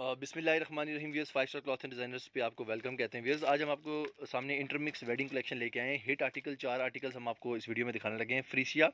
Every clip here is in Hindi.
बिस्मिल्लाहिर्रहमानिर्रहीम viewers five star cloth and designers पे आपको वेलकम कहते हैं व्यूअर्स। आज हम आपको सामने इंटरमिक्स वेडिंग कलेक्शन लेके आए हैं। हिट आर्टिकल चार आर्टिकल्स हम आपको इस वीडियो में दिखाने लगे हैं। फ्रीसिया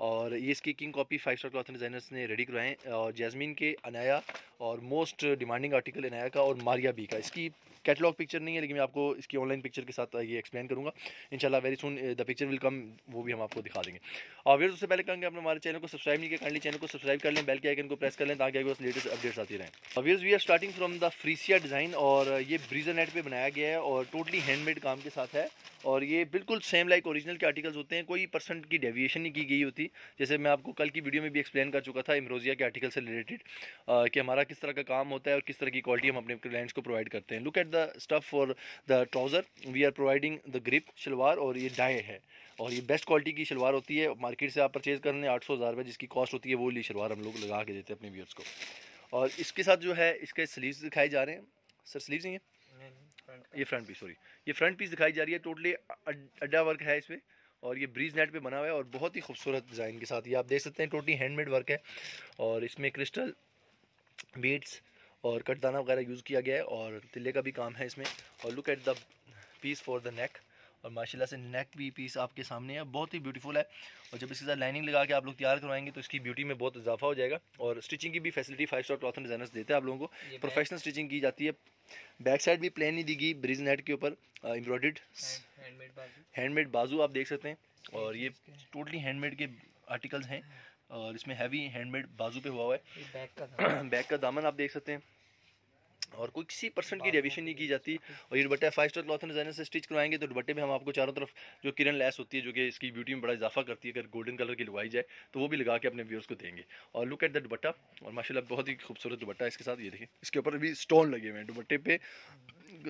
और ये इसकी king copy five star cloth designers ने रेडी करवाएँ और जैस्मिन के अनाया और मोस्ट डिमांडिंग आर्टिकल अनाया का और मारिया बी का। इसकी कैटलॉग पिक्चर नहीं है, लेकिन मैं आपको इसकी ऑनलाइन पिक्चर के साथ ये एक्सप्लेन करूँगा। इंशाल्लाह very soon the picture will come वो भी हम आपको दिखा देंगे। और फिर उससे पहले कहेंगे, अपने हमारे चैनल को सब्सक्राइब नहीं किया चैनल को सब्सक्राइब कर लें बेल के आइकन को प्रेस कर लें, ताकि आपको लेटेस्ट अपडेट्स आती रहें। Viewers we are starting from the freesia design और ये ब्रीजर नेट पर बनाया गया है और टोटली हैंडमेड काम के साथ है। और ये बिल्कुल सेम लाइक ओरिजिनल के आर्टिकल्स होते हैं, कोई परसेंट की डेविएशन नहीं की गई होती। जैसे मैं आपको कल की वीडियो में भी एक्सप्लेन कर चुका था इमरोजिया के आर्टिकल से रिलेटेड कि हमारा किस तरह का काम होता है और किस तरह की क्वालिटी हम अपने क्लाइंट्स को प्रोवाइड करते हैं। Look at the stuff for the trouser we are providing the grip shalwar और ये डाई है। और ये बेस्ट क्वालिटी की शलवार होती है। मार्केट से आप परचेज़ करने आठ सौ हज़ार रुपये जिसकी कॉस्ट होती है, वो ली शलवार हम लोग लगा के देते हैं अपने व्यूअर्स को। और इसके साथ जो है, इसके स्लीव्स दिखाए जा रहे हैं। सर स्लीव्स नहीं ये फ्रंट पीस सॉरी ये फ्रंट पीस दिखाई जा रही है टोटली अड्डा वर्क है इसमें और ये ब्रीज नेट पे बना हुआ है और बहुत ही खूबसूरत डिज़ाइन के साथ ये आप देख सकते हैं टोटली हैंडमेड वर्क है और इसमें क्रिस्टल बीट्स और कटदाना वगैरह यूज़ किया गया है और तिल्ले का भी काम है इसमें और look at the piece for the neck और माशाल्लाह से नेक भी पीस आपके सामने है बहुत ही ब्यूटीफुल है और जब इसके साथ लाइनिंग लगा के आप लोग तैयार करवाएँगे तो इसकी ब्यूटी में बहुत इजाफा हो जाएगा और स्टिचिंग की भी facility five star cloth designers देते हैं आप लोगों को। प्रोफेशनल स्टिचिंग की जाती है। बैक साइड भी प्लेन ही दी गई ब्रिज नेट के ऊपर एम्ब्रॉयड हैंडमेड बाजू। आप देख सकते हैं। और ये टोटली हैंडमेड के आर्टिकल्स हैं और इसमें हैवी हैंडमेड बाजू पे हुआ हुआ है। बैक का बैक का दामन आप देख सकते हैं। और कोई किसी परसेंट की डेविशन नहीं की जाती। और ये dupatta five star cloth designer से स्टिच करवाएँगे तो दुपट्टे में हम आपको चारों तरफ़ जो किरण लैस होती है जो कि इसकी ब्यूटी में बड़ा इजाफा करती है अगर गोल्डन कलर की लगाई जाए तो वो भी लगा के अपने व्यूअर्स को देंगे। और लुक एट द दुपट्टा। और माशाल्लाह बहुत ही खूबसूरत दुपट्टा इसके साथ ये देखिए। इसके ऊपर भी स्टोन लगे हुए हैं दुपट्टे पे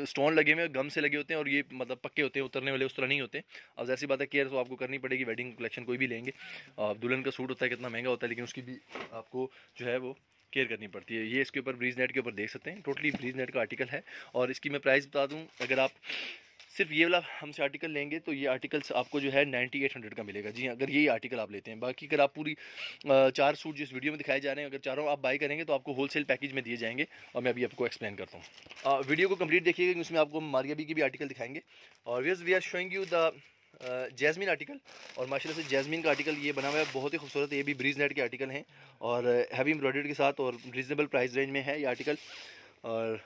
स्टोन लगे हुए गम से लगे होते हैं और ये मतलब पक्के होते हैं उतरने वाले उस तरह नहीं होते अब जैसी बात है केयर तो आपको करनी पड़ेगी वेडिंग कलेक्शन कोई भी लेंगे। दुल्हन का सूट होता है कितना महँगा होता है लेकिन उसकी भी आपको जो है वो केयर करनी पड़ती है। ये इसके ऊपर ब्रीज नेट के ऊपर देख सकते हैं। टोटली ब्रीज नेट का आर्टिकल है और इसकी मैं प्राइस बता दूँ अगर आप सिर्फ़ ये वाला हमसे आर्टिकल लेंगे तो ये आर्टिकल्स आपको जो है नाइन्टी एट हंड्रेड का मिलेगा। जी हाँ, अगर यही आर्टिकल आप लेते हैं। बाकी अगर आप पूरी चार सूट जिस वीडियो में दिखाए जा रहे हैं अगर चारों आप बाई करेंगे तो आपको होलसेल पैकेज में दिए जाएँगे और मैं अभी आपको एक्सप्लेन करता हूँ। वीडियो को कंप्लीट देखिएगा उसमें आपको मारिया बी की भी आर्टिकल दिखाएँगे। और we are showing you the jasmine article, और माशाल्लाह से जैजमिन का आर्टिकल ये बना हुआ है। बहुत ही खूबसूरत ये भी ब्रीज नेट के आर्टिकल हैं, और हैवी एम्ब्रॉयडरी के साथ और रीजनेबल प्राइस रेंज में है ये आर्टिकल, और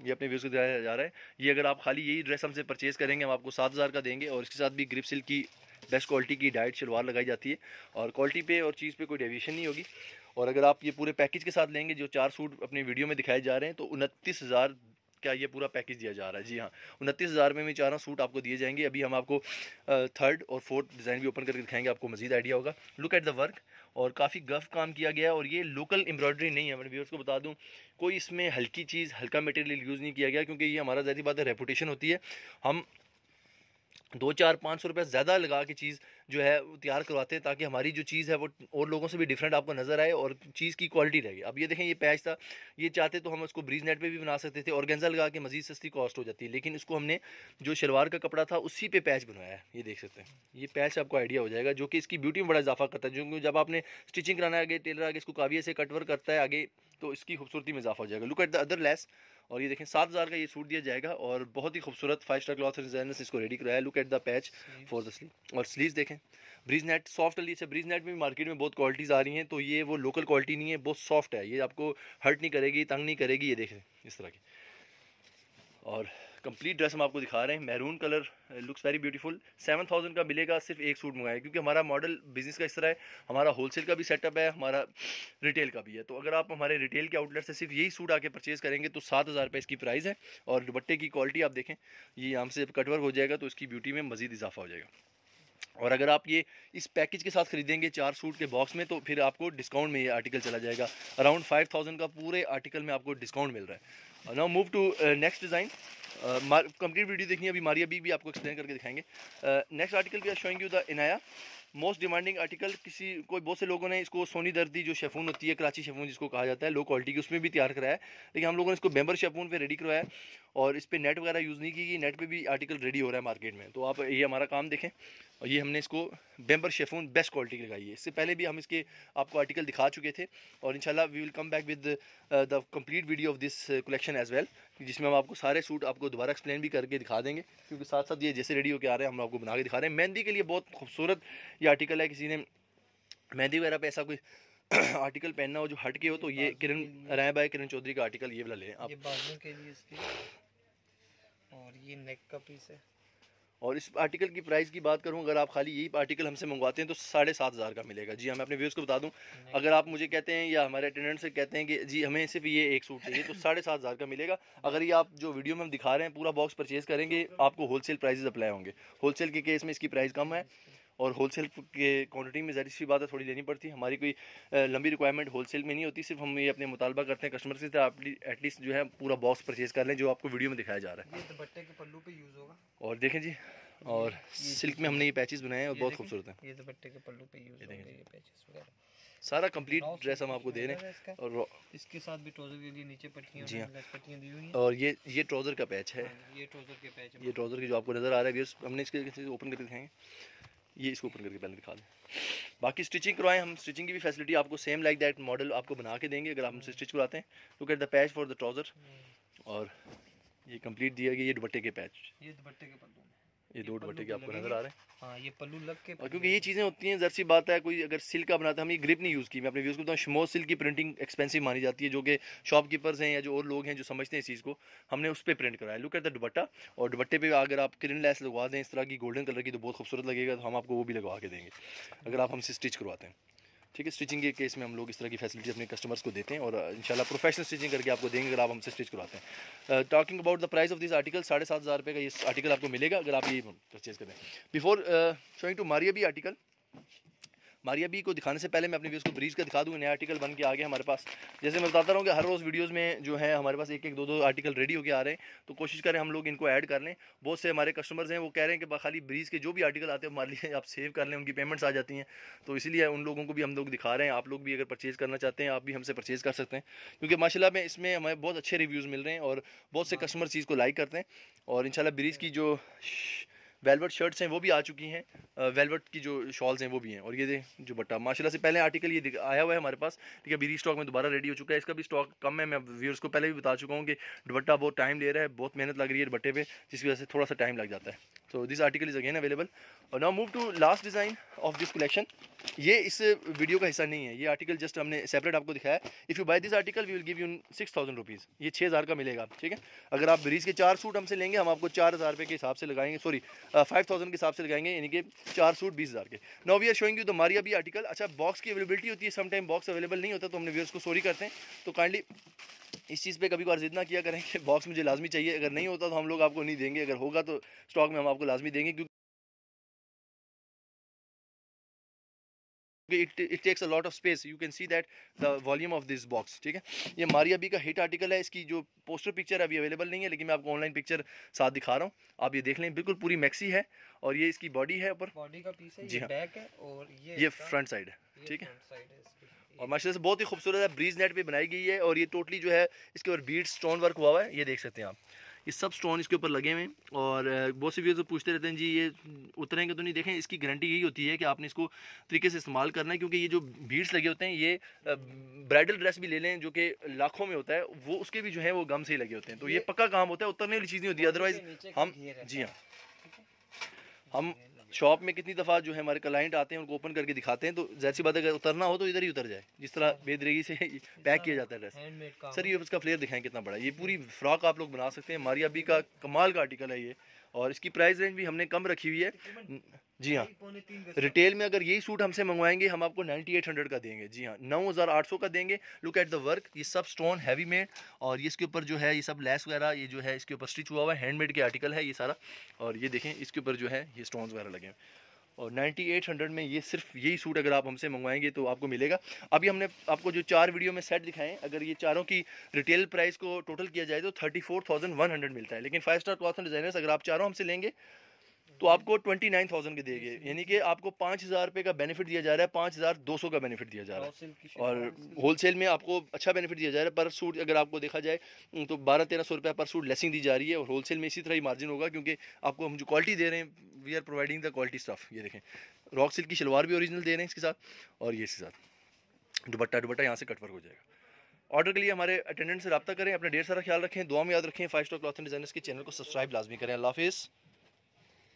ये अपने व्यूज़ को दिखाया जा रहा है। ये अगर आप खाली यही ड्रेस हमसे परचेज़ करेंगे, हम आपको सात हज़ार का देंगे, और इसके साथ भी ग्रिप सिल्क की बेस्ट क्वालिटी की डाइट शलवार लगाई जाती है, और क्वालिटी पे और चीज़ पे कोई डेविएशन नहीं होगी। और अगर आप ये पूरे पैकेज के साथ लेंगे, जो चार सूट अपने वीडियो में दिखाए जा रहे हैं तो उनतीस हज़ार क्या ये पूरा पैकेज दिया जा रहा है? जी हाँ। उनतीस हज़ार में चाह रहा हूँ सूट आपको दिए जाएँगे। अभी हम आपको थर्ड और फोर्थ डिज़ाइन भी ओपन करके दिखाएँगे, आपको मजीद आइडिया होगा। लुक एट द वर्क और काफ़ी गफ काम किया गया और ये लोकल एम्ब्रॉयडरी नहीं है। मैंने व्यवर्स को बता दूँ, कोई इसमें हल्की चीज़, हल्का मटेरियल यूज़ नहीं किया गया क्योंकि ये हमारा ज़्यादा बात है रेपुटेशन होती है। हम दो चार पाँच सौ रुपये ज़्यादा लगा के चीज़ जो है तैयार करवाते हैं ताकि हमारी जो चीज़ है वो और लोगों से भी डिफरेंट आपको नज़र आए और चीज़ की क्वालिटी रहेगी अब ये देखें, ये पैच था, ये चाहते तो हम उसको ब्रीज नेट पे भी बना सकते थे और गेंजा लगा के मज़ीद सस्ती कॉस्ट हो जाती है लेकिन इसको हमने जो शलवार का कपड़ा था उसी पर पैच बनवाया है। ये देख सकते हैं, ये पैच आपको आइडिया हो जाएगा, जो कि इसकी ब्यूटी में बड़ा इजाफा करता है। क्योंकि जब आपने स्टिचिंग कराना है, आगे टेलर आगे इसको काविया से कटवर करता है, आगे तो इसकी खूबसूरती में इजाफा हो जाएगा। Look at the other lace और ये देखें सात हज़ार का ये सूट दिया जाएगा और बहुत ही खूबसूरत फाइव स्टार क्लॉथ डिज़ाइनर ने इसको रेडी कराया। Look at the patch for the sleeve और स्लीव देखें ब्रीज नेट सॉफ्ट लीव है ब्रीज नेट में भी मार्केट में बहुत क्वालिटीज़ आ रही हैं तो ये वो लोकल क्वालिटी नहीं है बहुत सॉफ्ट है। ये आपको हर्ट नहीं करेगी तंग नहीं करेगी ये देखें इस तरह की। और कंप्लीट ड्रेस हम आपको दिखा रहे हैं। Maroon colour looks very beautiful seven thousand का मिलेगा सिर्फ़ एक सूट मंगाया क्योंकि हमारा मॉडल बिज़नेस का इस तरह है। हमारा होलसेल का भी सेटअप है, हमारा रिटेल का भी है। तो अगर आप हमारे रिटेल के आउटलेट से सिर्फ़ यही सूट आके परचेज़ करेंगे तो सात हज़ार रुपये इसकी प्राइस है और दुपट्टे की क्वालिटी आप देखें, ये यहाँ से कटवर्क हो जाएगा तो इसकी ब्यूटी में मज़ीद इजाफा हो जाएगा। और अगर आप ये इस पैकेज के साथ खरीदेंगे चार सूट के बॉक्स में तो फिर आपको डिस्काउंट में ये आर्टिकल चला जाएगा। अराउंड फाइव थाउज़ेंड का पूरे आर्टिकल में आपको डिस्काउंट मिल रहा है। Now move to next design complete video देखनी है, अभी मारिया बी भी आपको एक्सप्लेन करके दिखाएँगे। नेक्स्ट आर्टिकल भी showing you the Inaya most demanding article किसी, कोई बहुत से लोगों ने इसको सोनी दर्दी जो शेफून होती है, कराची शेफून जिसको कहा जाता है लो क्वालिटी की उसमें भी तैयार कराया है। लेकिन हम लोगों ने इसको बेम्बर शेफून पे रेडी करवाया और इस पर नेट वगैरह यूज़ नहीं की गई नेट पे भी आर्टिकल रेडी हो रहा है मार्केट में। तो आप ये हमारा काम देखें। और ये हमने इसको बेम्बर शेफून बेस्ट क्वालिटी की लगाई है। इससे पहले भी हम इसके आपको आर्टिकल दिखा चुके थे और इंशाल्लाह we will come back with the complete video of this collection as well जिसमें हम आपको सारे सूट आपको दोबारा एक्सप्लेन भी करके दिखा देंगे क्योंकि साथ साथ ये जैसे रेडी होकर आ रहे हैं हम आपको बना के दिखा रहे हैं। मेहंदी के लिए बहुत खूबसूरत ये आर्टिकल है किसी ने मेहंदी वगैरह पे ऐसा कोई आर्टिकल पहनना हो जो हट के हो तो ये किरण राय भाई किरण चौधरी का आर्टिकल ये वाला लें आप। ये के लिए इसकी। और ये नेक का पीस है। और इस आर्टिकल की प्राइस की बात करूँ अगर आप खाली यही आर्टिकल हमसे मंगवाते हैं तो साढ़े सात हज़ार का मिलेगा। जी हमें अपने व्यूज़ को बता दूँ अगर आप मुझे कहते हैं या हमारे अटेंडेंट से कहते हैं कि जी हमें सिर्फ़ ये एक सूट चाहिए तो साढ़े सात हज़ार का मिलेगा। अगर ये आप जो वीडियो में हम दिखा रहे हैं पूरा बॉक्स परचेज़ करेंगे आपको होलसेल प्राइजेज अप्लाई होंगे। होलसेल के केस में इसकी प्राइस कम है। और होलसेल के क्वांटिटी में ज़्यादा सी बात है थोड़ी लेनी पड़ती है। हमारी कोई लंबी रिक्वायरमेंट होलसेल में नहीं होती सिर्फ़ हम ये अपने मुतालबा करते हैं कस्टमर से आप एटलीस्ट जो है पूरा बॉक्स परचेज़ कर लें जो आपको वीडियो में दिखाया जा रहा है। ये दुपट्टे के पल्लू पे यूज़ होगा? और देखें जी और सिल्क में हमने ये पैचेस बनाए हैं और बहुत खूबसूरत हैं। ये दुपट्टे के पल्लू पे यूज़ होंगे ये पैचेस वगैरह। सारा कंप्लीट ड्रेस हम आपको दे रहे हैं और इसके साथ भी ट्राउज़र के लिए नीचे पट्टियाँ जी हाँ। पट्टियाँ दी हुई हैं। और ये ये ट्राउज़र का पैच है। हाँ, ये ट्राउज़र के पैच ये ट्राउज़र की जो आपको नज़र आ रहा है हमने इसके ओपन करके दिखाएँगे ये इसको ओपन करके पहले दिखा दें। बाकी स्टिचिंग करवाएँ हम। स्टिचिंग की भी फैसिलिटी आपको सेम लाइक दैट मॉडल आपको बना के देंगे अगर आप हमसे स्टिच करवाते हैं। तो cut the patch for the trouser और ये कंप्लीट दिया गया ये दुपट्टे के पैच ये दुपट्टे के पल्लू ये दो दुपट्टे के आपको नज़र आ रहे हैं। हाँ ये पल्लू लग के और क्योंकि ये चीज़ें होती हैं जर्सी बात है कोई अगर सिल्क का बनाता है हम ये ग्रिप नहीं यूज़ की मैं अपने व्यूज़ को बताऊँ शमो सिल्क की प्रिंटिंग एक्सपेंसिव मानी जाती है जो कि शॉपकीपर्स हैं या जो और लोग हैं जो समझते हैं इस चीज़ को हमने उस पर प्रिंट कराया लुक एट द दुपट्टा और दुपट्टे पे अगर आप क्रिन लेस लगवा दें इस तरह की गोल्डन कलर की तो बहुत खूबसूरत लगेगा तो हम आपको वो भी लगवा के देंगे अगर आप हमसे स्टिच करवाते हैं। ठीक है? स्टिचिंग के केस में हम लोग इस तरह की फैसिलिटी अपने कस्टमर्स को देते हैं और इंशाल्लाह प्रोफेशनल स्टिचिंग करके आपको देंगे, अगर आप हमसे स्टिच करवाते हैं। Talking about the price of this article साढ़े सात हज़ार रुपये का ये आर्टिकल आपको मिलेगा, अगर आप ये परचेज़ करें बिफोर शोइंग टू मारिया भी आर्टिकल मारिया बी को दिखाने से पहले मैं अपने व्यूज़ को ब्रीज का दिखा दूँ नया आर्टिकल बन के आ गया हमारे पास। जैसे मैं बताता रहा हूँ कि हर रोज़ वीडियोज़ में जो है हमारे पास एक एक दो दो आर्टिकल रेडी होकर आ रहे हैं तो कोशिश करें हम लोग इनको ऐड कर लें। बहुत से हमारे कस्टमर्स हैं वो कह रहे हैं कि खाली ब्रीज के जो भी आर्टिकल आते हैं हमारे लिए आप सेव कर लें उनकी पेमेंट्स आ जाती हैं। तो इसीलिए उन लोगों को भी हम लोग दिखा रहे हैं आप लोग भी अगर परचेज़ करना चाहते हैं आप भी हमसे परचेज़ कर सकते हैं। क्योंकि माशाला में इसमें हमें बहुत अच्छे रिव्यूज़ मिल रहे हैं और बहुत से कस्टमर चीज़ को लाइक करते हैं और इन ब्रीज की जो वेलवेट शर्ट्स हैं, वो भी आ चुकी हैं। वेलवेट की जो शॉल्स हैं, वो भी हैं। और ये जो बट्टा, माशाल्लाह से पहले आर्टिकल ये आया हुआ है हमारे पास। ठीक है अभी रीस्टॉक में दोबारा रेडी हो चुका है। इसका भी स्टॉक कम है। मैं व्यूअर्स को पहले भी बता चुका हूँ कि दुपट्टा बहुत टाइम ले रहा है, बहुत मेहनत लग रही है दुपट्टे पर जिसकी वजह से थोड़ा सा टाइम लग जाता है। तो this article is again available और now move to last design of this collection ये इस वीडियो का हिस्सा नहीं है। ये आर्टिकल जस्ट हमने सेपरेट आपको दिखाया if you buy this article we will give you six thousand rupees ये छः हज़ार का मिलेगा, ठीक है? अगर आप ब्रीज के चार सूट हमसे लेंगे, हम आपको चार हज़ार रुपये के हिसाब से लगाएँगे। सॉरी फाइव थाउज़ेंड के हिसाब से लगाएँगे, यानी कि चार सूट बीस हज़ार के। Now we are showing you the Maria B article अच्छा बॉक्स की अवेलेबिलिटी होती है। समटाइम बॉक्स अवेलेबल नहीं होता तो हमने व्यूअर्स को सॉरी करते हैं। तो काइंडली इस चीज़ पे कभी बार जिद ना किया करें कि बॉक्स मुझे लाजमी चाहिए। अगर नहीं होता तो हम लोग आपको नहीं देंगे। अगर होगा तो स्टॉक में हम आपको लाजमी देंगे क्योंकि it, it takes a lot of space. You can see that the volume of this box ठीक है? ये मारिया बी का हिट आर्टिकल है। इसकी जो पोस्टर पिक्चर अभी अवेलेबल नहीं है लेकिन मैं आपको ऑनलाइन पिक्चर साथ दिखा रहा हूँ। आप ये देख लें बिल्कुल पूरी मैक्सी है और ये इसकी बॉडी है ऊपर। बॉडी का पीस है जी हाँ। बैक है और ये ये फ्रंट साइड है ठीक है? और माशा से बहुत ही खूबसूरत है ब्रीज नेट पे बनाई गई है और ये टोटली जो है इसके ऊपर बीट स्टोन वर्क हुआ हुआ है ये देख सकते हैं आप। ये सब स्टोन इसके ऊपर लगे हुए हैं और बहुत से व्यूज़ पूछते रहते हैं जी ये उतरेंगे तो नहीं देखें? इसकी गारंटी यही होती है कि आपने इसको तरीके से इस्तेमाल करना है क्योंकि ये जो भीड्स लगे होते हैं ये ब्राइडल ड्रेस भी ले लें जो कि लाखों में होता है वो उसके भी जो है वो गम से ही लगे होते हैं। तो ये पक्का काम होता है उतरने वाली चीज़ नहीं होती अदरवाइज़ हम जी हाँ। हम शॉप में कितनी दफ़ा जो है हमारे क्लाइंट आते हैं उनको ओपन करके दिखाते हैं तो जैसी बात अगर उतरना हो तो इधर ही उतर जाए। जिस तरह बेदरेगी से पैक किया जाता है ड्रेस सर ये उसका फ्लेयर दिखाएँ कितना बड़ा ये पूरी फ्रॉक आप लोग बना सकते हैं मारिया बी का कमाल का आर्टिकल है ये। और इसकी प्राइस रेंज भी हमने कम रखी हुई है। जी हाँ। रिटेल में अगर यही सूट हमसे मंगवाएँगे हम आपको 9800 का देंगे। जी हाँ 9800 का देंगे। लुक एट द वर्क ये सब स्टोन हैवी मेड और ये इसके ऊपर जो है ये सब लेस वगैरह ये जो है इसके ऊपर स्टिच हुआ हुआ है हैंडमेड के आर्टिकल है ये सारा। और ये देखें इसके ऊपर जो है ये स्टोन वगैरह लगे हैं। और 9800 में ये सिर्फ़ यही सूट अगर आप हमसे मंगवाएँगे तो आपको मिलेगा। अभी हमने आपको जो चार वीडियो में सेट दिखाएँ अगर ये चारों की रिटेल प्राइस को टोटल किया जाए तो thirty four thousand one hundred मिलता है। लेकिन फाइव स्टार क्लॉथ डिजाइनर्स अगर आप चारों हमसे लेंगे तो आपको ट्वेंटी नाइन थाउज़ेंड के देंगे यानी कि आपको पाँच हज़ार रुपये का बेनिफिट दिया जा रहा है पाँच हज़ार दो सौ का बेनिफिट दिया जा रहा है। और होलसेल में आपको अच्छा बेनिफिट दिया जा रहा है। पर सूट अगर आपको देखा जाए तो बारह तेरह सौ रुपये पर सूट लेसिंग दी जा रही है। और होलसेल में इसी तरह ही मार्जिन होगा क्योंकि आपको हम जो क्वालिटी दे रहे हैं we are providing the quality stuff ये देखें। रॉक सिल्क की शलवार भी ओरिजिनल दे रहे हैं इसके साथ, और ये इसके साथ। दुपट्टा दुपट्टा यहाँ से कटवर्क हो जाएगा। ऑर्डर के लिए हमारे अटेंडेंट से रब्ता करें, अपना ढेर सारा ख्याल रखें, दुआ में याद रखें five star cloth and designers के चैनल को सब्सक्राइब लाजमी करें। अल्लाह हाफिज़।